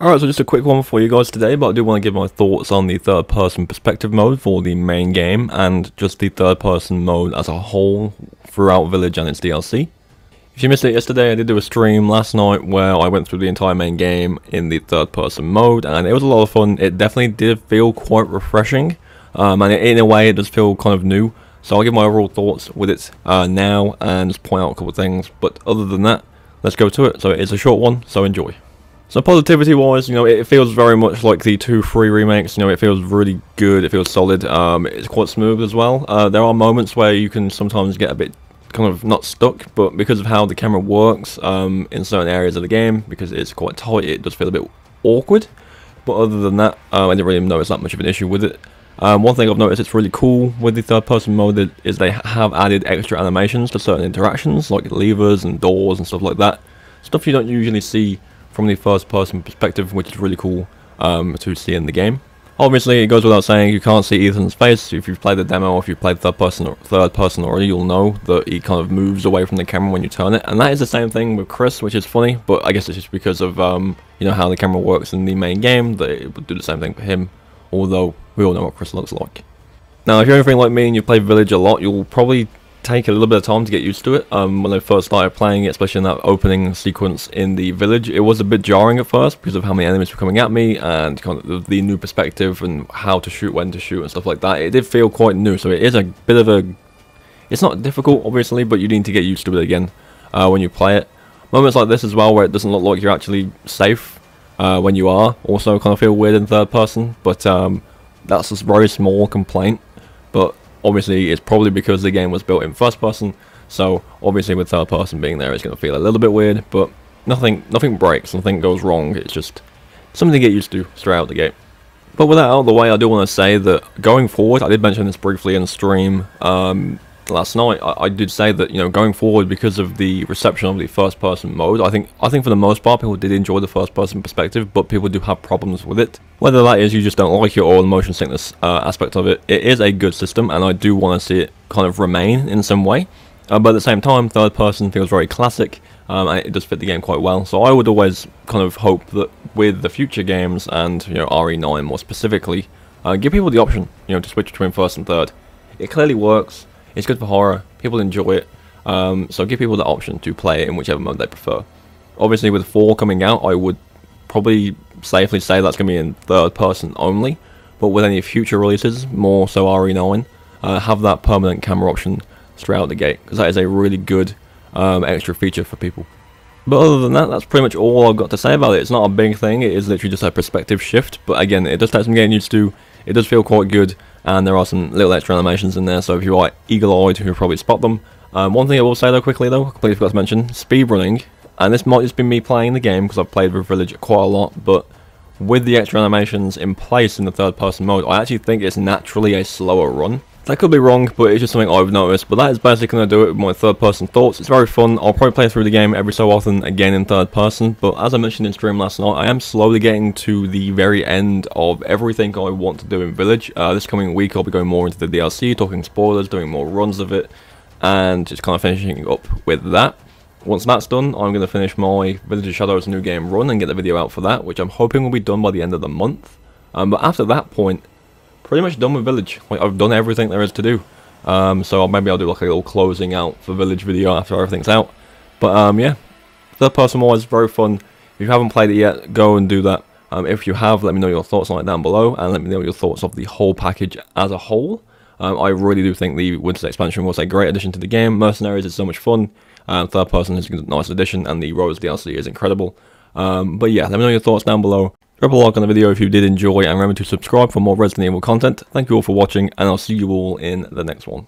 Alright, so just a quick one for you guys today, but I do want to give my thoughts on the third person perspective mode for the main game and just the third person mode as a whole throughout Village and its DLC. If you missed it yesterday, I did do a stream last night where I went through the entire main game in the third person mode and it was a lot of fun. It definitely did feel quite refreshing um, and in a way it does feel kind of new. So I'll give my overall thoughts with it uh, now and just point out a couple of things. But other than that, let's go to it. So it's a short one, so enjoy. So positivity wise, you know, it feels very much like the 2-3 remakes, you know, it feels really good, it feels solid, um, it's quite smooth as well. Uh, there are moments where you can sometimes get a bit kind of not stuck, but because of how the camera works um, in certain areas of the game, because it's quite tight, it does feel a bit awkward. But other than that, um, I didn't really notice that much of an issue with it. Um, one thing I've noticed it's really cool with the third person mode is they have added extra animations to certain interactions, like levers and doors and stuff like that. Stuff you don't usually see from the first person perspective, which is really cool um, to see in the game. Obviously, it goes without saying you can't see Ethan's face. If you've played the demo, or if you've played third person or third person already, you'll know that he kind of moves away from the camera when you turn it. And that is the same thing with Chris, which is funny, but I guess it's just because of um, you know how the camera works in the main game that it would do the same thing for him. Although we all know what Chris looks like. Now, if you're anything like me and you play Village a lot, you'll probably take a little bit of time to get used to it. Um, when I first started playing it, especially in that opening sequence in the village, it was a bit jarring at first because of how many enemies were coming at me and kind of the new perspective and how to shoot, when to shoot and stuff like that. It did feel quite new, so it is a bit of a... It's not difficult, obviously, but you need to get used to it again uh, when you play it. Moments like this as well, where it doesn't look like you're actually safe uh, when you are, also kind of feel weird in third person, but um, that's a very small complaint. Obviously it's probably because the game was built in first person, so obviously with third person being there it's going to feel a little bit weird, but nothing nothing breaks, nothing goes wrong, it's just something to get used to straight out the gate. But with that out of the way, I do want to say that going forward, I did mention this briefly in stream, um, last night, I, I, did say that you know going forward because of the reception of the first person mode, I think I think for the most part people did enjoy the first person perspective, but people do have problems with it. Whether that is you just don't like it or the motion sickness uh, aspect of it, it is a good system, and I do want to see it kind of remain in some way. Uh, but at the same time, third person feels very classic, um, and it does fit the game quite well. So I would always kind of hope that with the future games and you know RE9 more specifically, uh, give people the option you know to switch between first and third. It clearly works. It's good for horror, people enjoy it, um, so give people the option to play it in whichever mode they prefer. Obviously with 4 coming out, I would probably safely say that's going to be in third person only, but with any future releases, more so RE9, uh, have that permanent camera option straight out the gate, because that is a really good um, extra feature for people. But other than that, that's pretty much all I've got to say about it. It's not a big thing, it is literally just a perspective shift, but again, it does take some getting used to, it does feel quite good, and there are some little extra animations in there, so if you are eagle-eyed, you'll probably spot them. Um, one thing I will say though quickly though, I completely forgot to mention, speedrunning, and this might just be me playing the game, because I've played with Village quite a lot, but with the extra animations in place in the third person mode, I actually think it's naturally a slower run. That could be wrong, but it's just something I've noticed. But that is basically going to do it with my third person thoughts. It's very fun. I'll probably play through the game every so often again in third person. But as I mentioned in stream last night, I am slowly getting to the very end of everything I want to do in Village. Uh, this coming week I'll be going more into the DLC, talking spoilers, doing more runs of it, and just kind of finishing up with that. Once that's done, I'm going to finish my Village of Shadows new game run and get the video out for that, which I'm hoping will be done by the end of the month. Um, but after that point, pretty much done with Village. Like I've done everything there is to do. Um, so maybe I'll do like a little closing out for Village video after everything's out. But um, yeah, third person was very fun. If you haven't played it yet, go and do that. Um, if you have, let me know your thoughts on it down below, and let me know your thoughts of the whole package as a whole. Um, I really do think the Winter expansion was a great addition to the game. Mercenaries is so much fun. Um, third person is a nice addition, and the Rose DLC is incredible. Um, but yeah, let me know your thoughts down below. Drop a like on the video if you did enjoy and remember to subscribe for more Resident Evil content. Thank you all for watching and I'll see you all in the next one.